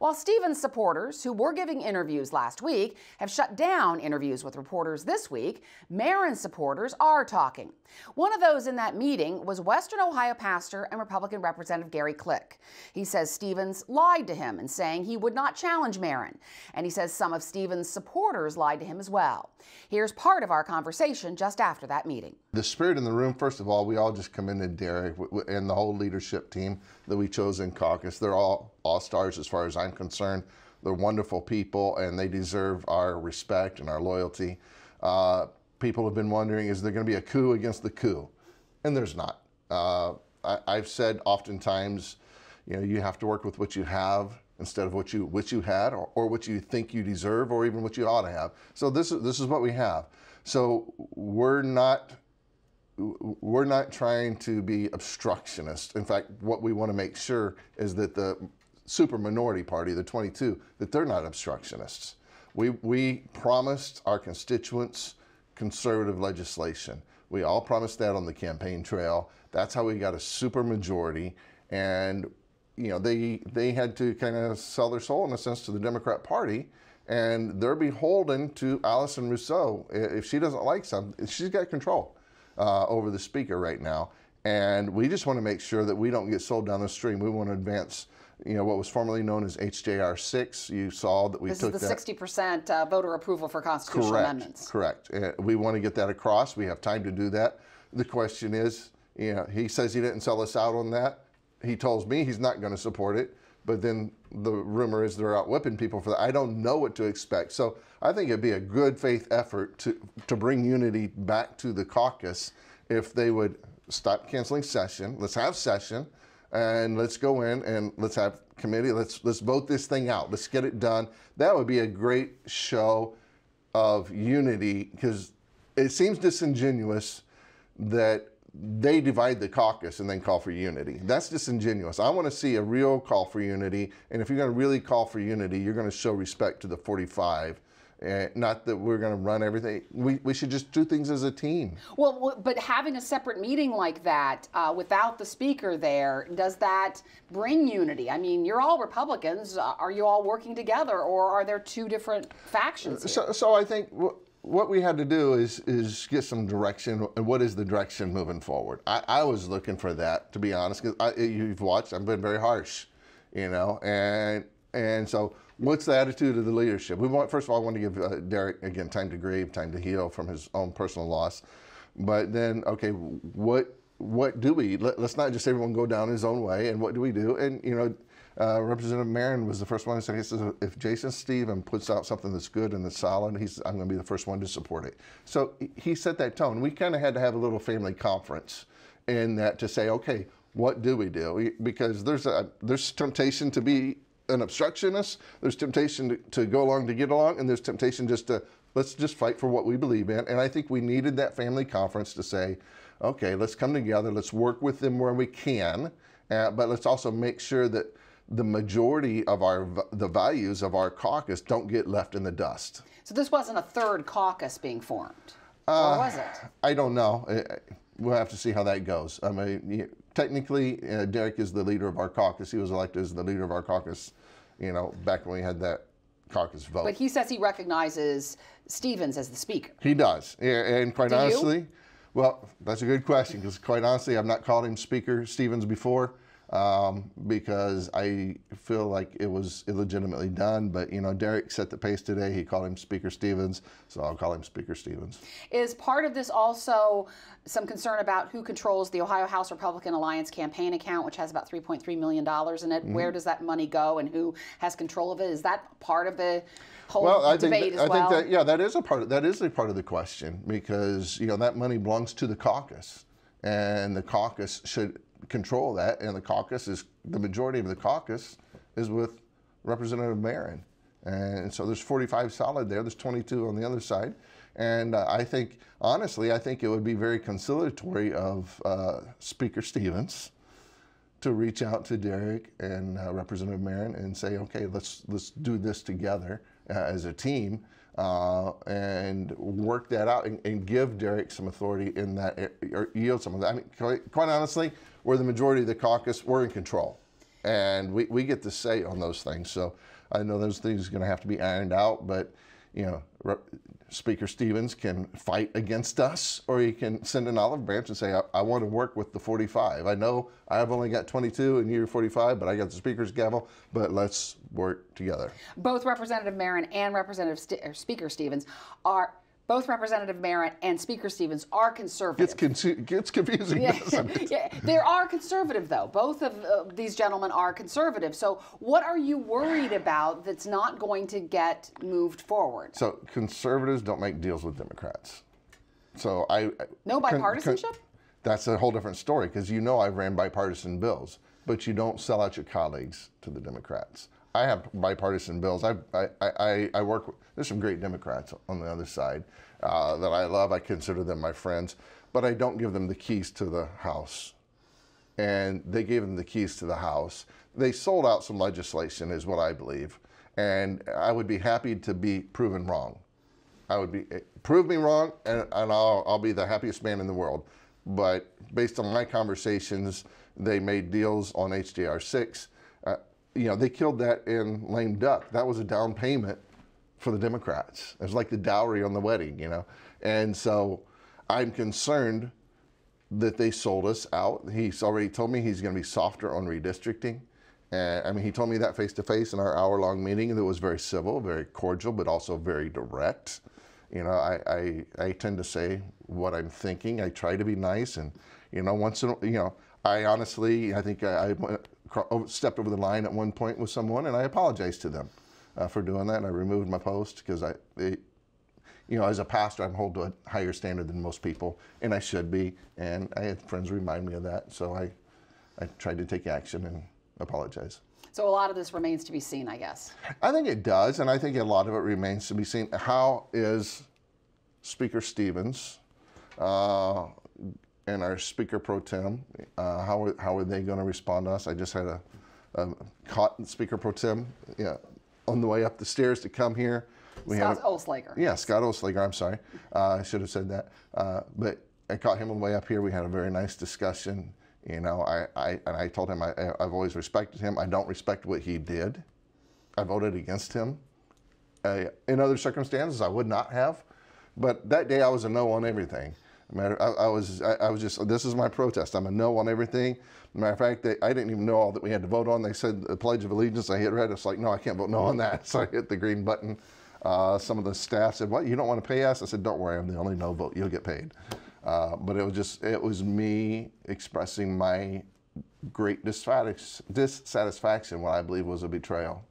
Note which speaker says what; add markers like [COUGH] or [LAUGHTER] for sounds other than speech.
Speaker 1: While Stephens supporters, who were giving interviews last week, have shut down interviews with reporters this week, Merrin supporters are talking. One of those in that meeting was Western Ohio pastor and Republican Representative Gary Click. He says Stephens lied to him in saying he would not challenge Merrin, and he says some of Stephens' supporters lied to him as well. Here's part of our conversation just after that meeting.
Speaker 2: The spirit in the room, first of all, we all just commended Derek and the whole leadership team that we chose in caucus. They're all all stars as far as I'm concerned. They're wonderful people and they deserve our respect and our loyalty. Uh, people have been wondering, is there going to be a coup against the coup? And there's not. Uh, I, have said oftentimes, you know, you have to work with what you have instead of what you what you had or, or what you think you deserve or even what you ought to have. So this is this is what we have. So we're not we're not trying to be obstructionist. In fact, what we want to make sure is that the super minority party, the 22, that they're not obstructionists. We, we promised our constituents conservative legislation. We all promised that on the campaign trail. That's how we got a super majority. And, you know, they, they had to kind of sell their soul in a sense to the Democrat Party. And they're beholden to Allison Russo. If she doesn't like something, she's got control uh, over the speaker right now. And we just want to make sure that we don't get sold down the stream. We want to advance you know, what was formerly known as HJR 6. You saw that we
Speaker 1: this
Speaker 2: took
Speaker 1: is the 60% uh, voter approval for constitutional
Speaker 2: correct,
Speaker 1: amendments.
Speaker 2: Correct. Uh, we want to get that across. We have time to do that. The question is, you know, he says he didn't sell us out on that. He tells me he's not going to support it, but then the rumor is they're out whipping people for that. I don't know what to expect. So I think it'd be a good faith effort to, to bring unity back to the caucus if they would stop canceling session. Let's have session and let's go in and let's have committee. Let's let's vote this thing out. Let's get it done. That would be a great show of unity because it seems disingenuous that they divide the caucus and then call for unity. That's disingenuous. I want to see a real call for unity. And if you're going to really call for unity, you're going to show respect to the 45 uh, not that we're going to run everything. We, we should just do things as a team.
Speaker 1: Well, but having a separate meeting like that uh, without the speaker there, does that bring unity? I mean, you're all Republicans. Uh, are you all working together, or are there two different factions? Here?
Speaker 2: So, so I think what we had to do is is get some direction. And what is the direction moving forward? I, I was looking for that, to be honest. Because you've watched, I've been very harsh, you know, and and so what's the attitude of the leadership? We want, first of all, I want to give uh, Derek, again, time to grieve, time to heal from his own personal loss. But then, okay, what what do we? Let, us not just everyone go down his own way. And what do we do? And, you know, uh, Representative Merrin was the first one to say, if Jason Stephen puts out something that's good and that's solid, he's, I'm going to be the first one to support it. So he set that tone. We kind of had to have a little family conference in that to say, okay, what do we do? Because there's a there's temptation to be an obstructionist. There's temptation to, to go along to get along, and there's temptation just to let's just fight for what we believe in. And I think we needed that family conference to say, okay, let's come together, let's work with them where we can, uh, but let's also make sure that the majority of our the values of our caucus don't get left in the dust.
Speaker 1: So this wasn't a third caucus being formed, uh, or was it?
Speaker 2: I don't know. We'll have to see how that goes. I mean, technically, uh, Derek is the leader of our caucus. He was elected as the leader of our caucus you know, back when we had that caucus vote.
Speaker 1: But he says he recognizes Stephens as the speaker.
Speaker 2: He does. And quite
Speaker 1: Do
Speaker 2: honestly,
Speaker 1: you?
Speaker 2: well, that's a good question because quite honestly, I've not called him Speaker Stephens before um, because I feel like it was illegitimately done. But you know, Derek set the pace today. He called him Speaker Stephens, so I'll call him Speaker Stephens.
Speaker 1: Is part of this also some concern about who controls the Ohio House Republican Alliance campaign account, which has about 3.3 million dollars in it? Mm-hmm. Where does that money go, and who has control of it? Is that part of the whole
Speaker 2: well, I
Speaker 1: debate
Speaker 2: think
Speaker 1: that, as well?
Speaker 2: I think that yeah, that is a part. Of, that is a part of the question because you know that money belongs to the caucus, and the caucus should control that, and the caucus is the majority of the caucus is with Representative Merrin. And so there's 45 solid there, there's 22 on the other side. And uh, I think, honestly, I think it would be very conciliatory of uh, Speaker Stephens to reach out to Derek and uh, Representative Merrin and say, okay, let's, let's do this together uh, as a team uh, and work that out and, and, give Derek some authority in that, or yield some of that. I mean, quite honestly, we're the majority of the caucus, we're in control. and we, we get to say on those things. So I know those things are going to have to be ironed out, but you know, Speaker Stephens can fight against us, or he can send an olive branch and say, I, I, want to work with the 45. I know I've only got 22 and you're 45, but I got the Speaker's gavel, but let's work together.
Speaker 1: Both Representative Merrin and Representative St Speaker Stephens are both Representative Merritt and Speaker Stephens are conservative.
Speaker 2: Gets, gets confusing, yeah. [LAUGHS]
Speaker 1: yeah, they are conservative, though. Both of uh, these gentlemen are conservative. So, what are you worried about that's not going to get moved forward?
Speaker 2: So, conservatives don't make deals with Democrats. So, I
Speaker 1: no bipartisanship.
Speaker 2: That's a whole different story because you know I've ran bipartisan bills, but you don't sell out your colleagues to the Democrats. I have bipartisan bills. I, I, I, I work with, there's some great Democrats on the other side uh, that I love. I consider them my friends, but I don't give them the keys to the House. And they gave them the keys to the House. They sold out some legislation, is what I believe. And I would be happy to be proven wrong. I would be, eh, prove me wrong, and, and I'll, I'll be the happiest man in the world. But based on my conversations, they made deals on HJR 6 you know, they killed that in lame duck. That was a down payment for the Democrats. It was like the dowry on the wedding, you know. And so I'm concerned that they sold us out. He's already told me he's going to be softer on redistricting. And I mean, he told me that face to face in our hour long meeting that was very civil, very cordial, but also very direct. You know, I, I, I tend to say what I'm thinking. I try to be nice. And, you know, once in a, you know, I honestly, I think I, I stepped over the line at one point with someone, and I apologized to them uh, for doing that. And I removed my post because I, it, you know, as a pastor, I'm held to a higher standard than most people, and I should be. And I had friends remind me of that, so I, I tried to take action and apologize.
Speaker 1: So a lot of this remains to be seen, I guess.
Speaker 2: I think it does, and I think a lot of it remains to be seen. How is Speaker Stephens uh, and our speaker pro tem, uh, how, are, how are they going to respond to us? I just had a, a caught speaker pro tem yeah, on the way up the stairs to come here.
Speaker 1: We Scott had a, Oelslager.
Speaker 2: Yeah, Scott Oelslager, I'm sorry. Uh, I should have said that. Uh, but I caught him on the way up here. We had a very nice discussion. You know, I, I and I told him I, I've always respected him. I don't respect what he did. I voted against him. Uh, in other circumstances, I would not have. But that day, I was a no on everything. Matter, I, I was, I, I, was just. This is my protest. I'm a no on everything. Matter of fact, they, I didn't even know all that we had to vote on. They said the Pledge of Allegiance. I hit red. It's like, no, I can't vote no on that. [LAUGHS] So I hit the green button. Uh, some of the staff said, "What? You don't want to pay us?" I said, "Don't worry. I'm the only no vote. You'll get paid." Uh, but it was just, it was me expressing my great dissatisfaction, what I believe was a betrayal.